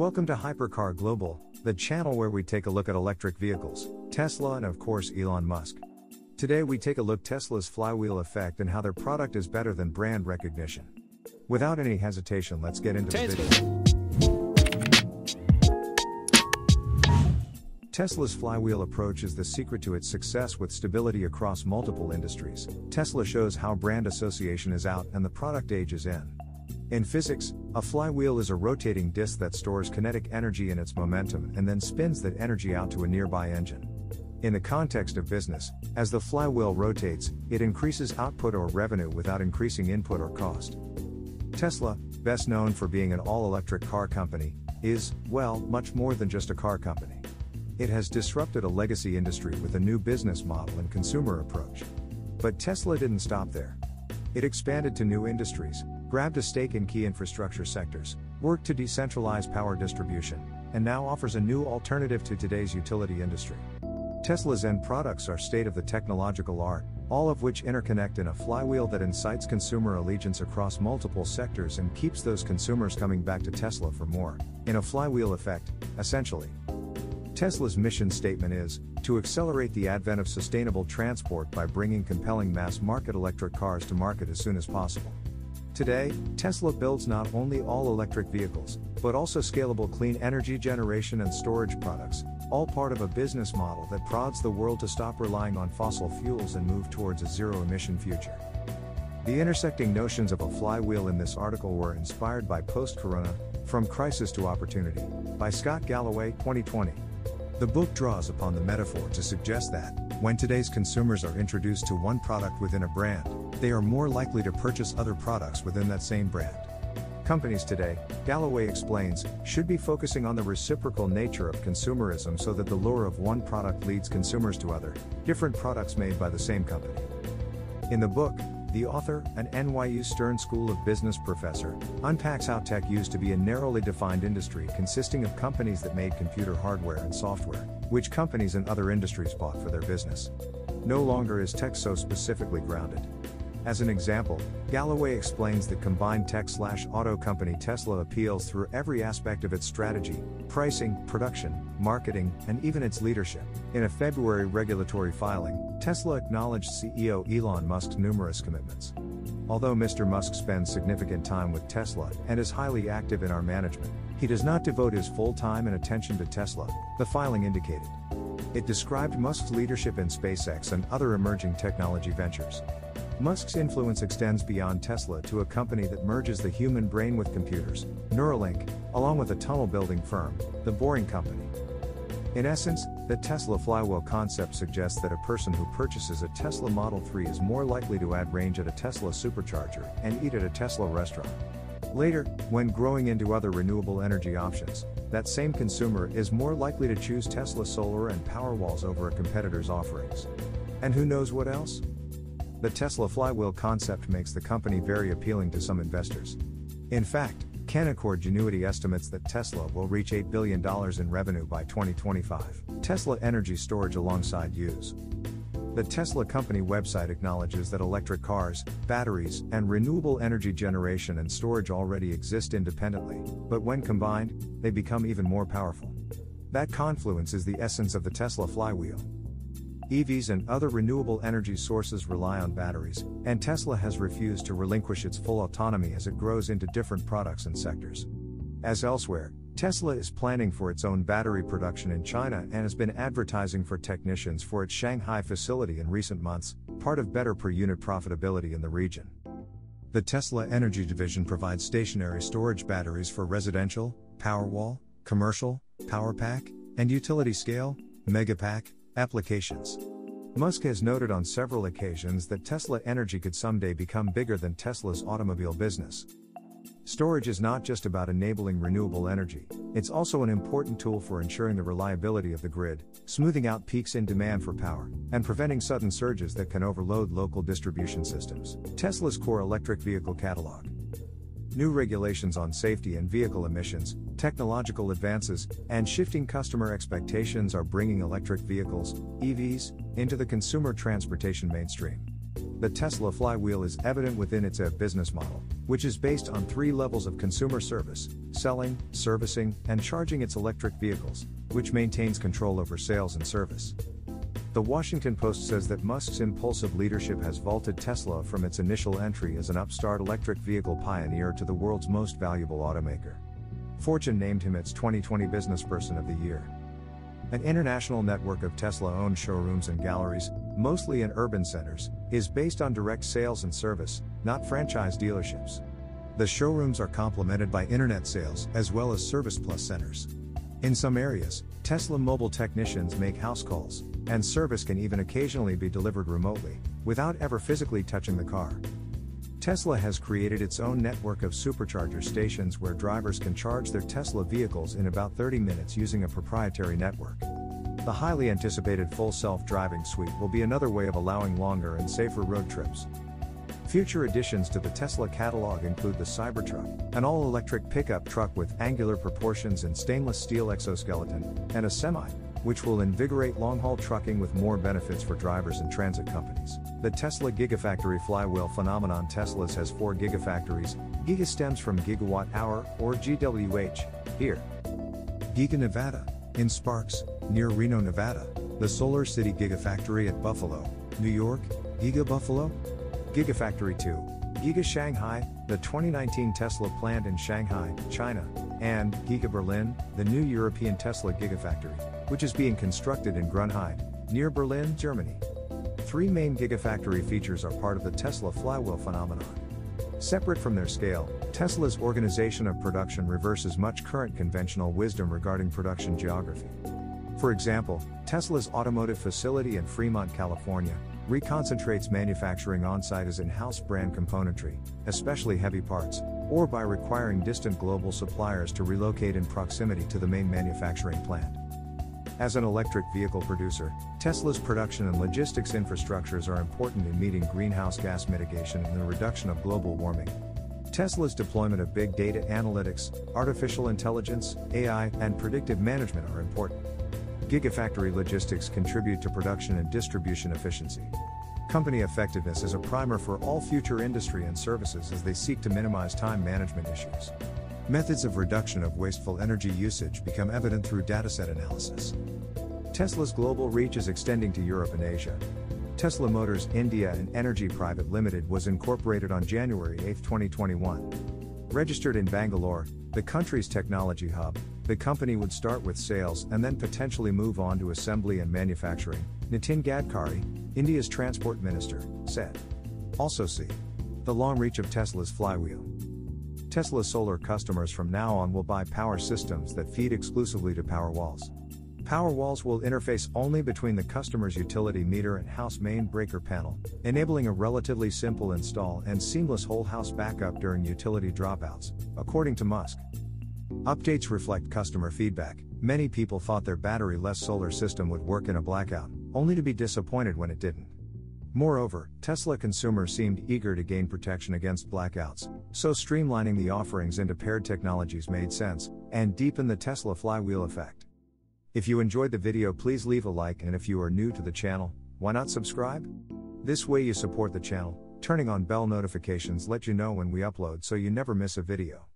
Welcome to Hypercar Global, the channel where we take a look at electric vehicles, Tesla, and of course Elon Musk. Today we take a look Tesla's flywheel effect and how their product is better than brand recognition. Without any hesitation, let's get into the video. Tesla's flywheel approach is the secret to its success with stability across multiple industries. Tesla shows how brand association is out and the product age is in. In physics, a flywheel is a rotating disk that stores kinetic energy in its momentum and then spins that energy out to a nearby engine. In the context of business, as the flywheel rotates, it increases output or revenue without increasing input or cost. Tesla, best known for being an all electric car company, is, well, much more than just a car company. It has disrupted a legacy industry with a new business model and consumer approach. But Tesla didn't stop there. It expanded to new industries, grabbed a stake in key infrastructure sectors, worked to decentralize power distribution, and now offers a new alternative to today's utility industry. Tesla's end products are state of the technological art, all of which interconnect in a flywheel that incites consumer allegiance across multiple sectors and keeps those consumers coming back to Tesla for more, in a flywheel effect, essentially. Tesla's mission statement is to accelerate the advent of sustainable transport by bringing compelling mass market electric cars to market as soon as possible. Today, Tesla builds not only all electric vehicles, but also scalable clean energy generation and storage products, all part of a business model that prods the world to stop relying on fossil fuels and move towards a zero emission future. The intersecting notions of a flywheel in this article were inspired by Post Corona From Crisis to Opportunity by Scott Galloway, 2020. The book draws upon the metaphor to suggest that, when today's consumers are introduced to one product within a brand, they are more likely to purchase other products within that same brand. Companies today, Galloway explains, should be focusing on the reciprocal nature of consumerism so that the lure of one product leads consumers to other, different products made by the same company. In the book, the author, an NYU Stern School of Business professor, unpacks how tech used to be a narrowly defined industry consisting of companies that made computer hardware and software, which companies in other industries bought for their business. No longer is tech so specifically grounded. As an example, Galloway explains that combined tech slash auto company Tesla appeals through every aspect of its strategy, pricing, production, marketing, and even its leadership. In a February regulatory filing, Tesla acknowledged CEO Elon Musk's numerous commitments. Although Mr. Musk spends significant time with Tesla and is highly active in our management, he does not devote his full time and attention to Tesla, the filing indicated. It described Musk's leadership in SpaceX and other emerging technology ventures. Musk's influence extends beyond Tesla to a company that merges the human brain with computers, Neuralink, along with a tunnel building firm, The Boring Company. In essence, the Tesla flywheel concept suggests that a person who purchases a Tesla Model 3 is more likely to add range at a Tesla supercharger and eat at a Tesla restaurant. Later, when growing into other renewable energy options, that same consumer is more likely to choose Tesla solar and Powerwalls over a competitor's offerings. And who knows what else? The Tesla flywheel concept makes the company very appealing to some investors. In fact, Canaccord Genuity estimates that Tesla will reach $8 billion in revenue by 2025. Tesla Energy Storage alongside use. The Tesla company website acknowledges that electric cars, batteries, and renewable energy generation and storage already exist independently, but when combined, they become even more powerful. That confluence is the essence of the Tesla flywheel. EVs and other renewable energy sources rely on batteries, and Tesla has refused to relinquish its full autonomy as it grows into different products and sectors. As elsewhere, Tesla is planning for its own battery production in China and has been advertising for technicians for its Shanghai facility in recent months, part of better per unit profitability in the region. The Tesla Energy Division provides stationary storage batteries for residential, Powerwall, commercial, PowerPack, and utility scale, Megapack, applications. Musk has noted on several occasions that Tesla Energy could someday become bigger than Tesla's automobile business. Storage is not just about enabling renewable energy, it's also an important tool for ensuring the reliability of the grid, smoothing out peaks in demand for power, and preventing sudden surges that can overload local distribution systems. Tesla's core electric vehicle catalog. New regulations on safety and vehicle emissions, technological advances, and shifting customer expectations are bringing electric vehicles, EVs, into the consumer transportation mainstream. The Tesla flywheel is evident within its EV business model, which is based on three levels of consumer service selling, servicing, and charging its electric vehicles, which maintains control over sales and service. The Washington Post says that Musk's impulsive leadership has vaulted Tesla from its initial entry as an upstart electric vehicle pioneer to the world's most valuable automaker. Fortune named him its 2020 Business Person of the Year. An international network of Tesla owned showrooms and galleries, mostly in urban centers, is based on direct sales and service, not franchise dealerships. The showrooms are complemented by internet sales as well as Service Plus centers. In some areas, Tesla mobile technicians make house calls, and service can even occasionally be delivered remotely, without ever physically touching the car. Tesla has created its own network of supercharger stations where drivers can charge their Tesla vehicles in about 30 minutes using a proprietary network. The highly anticipated full self driving suite will be another way of allowing longer and safer road trips. Future additions to the Tesla catalog include the Cybertruck, an all electric pickup truck with angular proportions and stainless steel exoskeleton, and a semi, which will invigorate long haul trucking with more benefits for drivers and transit companies. The Tesla Gigafactory flywheel phenomenon Tesla's has four gigafactories, Giga stems from gigawatt hour, or GWH, here. Giga Nevada, in Sparks, near Reno, Nevada, the Solar City Gigafactory at Buffalo, New York, Giga Buffalo, Gigafactory 2, Giga Shanghai, the 2019 Tesla plant in Shanghai, China, and Giga Berlin, the new European Tesla Gigafactory, which is being constructed in Grünheide, near Berlin, Germany. Three main Gigafactory features are part of the Tesla flywheel phenomenon. Separate from their scale, Tesla's organization of production reverses much current conventional wisdom regarding production geography. For example, Tesla's automotive facility in Fremont, California, reconcentrates manufacturing on site as in house brand componentry, especially heavy parts, or by requiring distant global suppliers to relocate in proximity to the main manufacturing plant. As an electric vehicle producer, Tesla's production and logistics infrastructures are important in meeting greenhouse gas mitigation and the reduction of global warming. Tesla's deployment of big data analytics, artificial intelligence, AI, and predictive management are important. Gigafactory logistics contribute to production and distribution efficiency. Company effectiveness is a primer for all future industry and services as they seek to minimize time management issues. Methods of reduction of wasteful energy usage become evident through dataset analysis. Tesla's global reach is extending to Europe and Asia. Tesla Motors India and Energy Private Limited was incorporated on January 8, 2021. Registered in Bangalore, the country's technology hub, the company would start with sales and then potentially move on to assembly and manufacturing, Nitin Gadkari, India's transport minister, said. Also see the long reach of Tesla's flywheel. Tesla solar customers from now on will buy power systems that feed exclusively to Powerwalls. Powerwalls will interface only between the customer's utility meter and house main breaker panel, enabling a relatively simple install and seamless whole house backup during utility dropouts, according to Musk. Updates reflect customer feedback. Many people thought their battery less solar system would work in a blackout, only to be disappointed when it didn't. Moreover, Tesla consumers seemed eager to gain protection against blackouts, so streamlining the offerings into paired technologies made sense, and deepened the Tesla flywheel effect. If you enjoyed the video, please leave a like, and if you are new to the channel, why not subscribe? This way you support the channel, turning on bell notifications let you know when we upload so you never miss a video.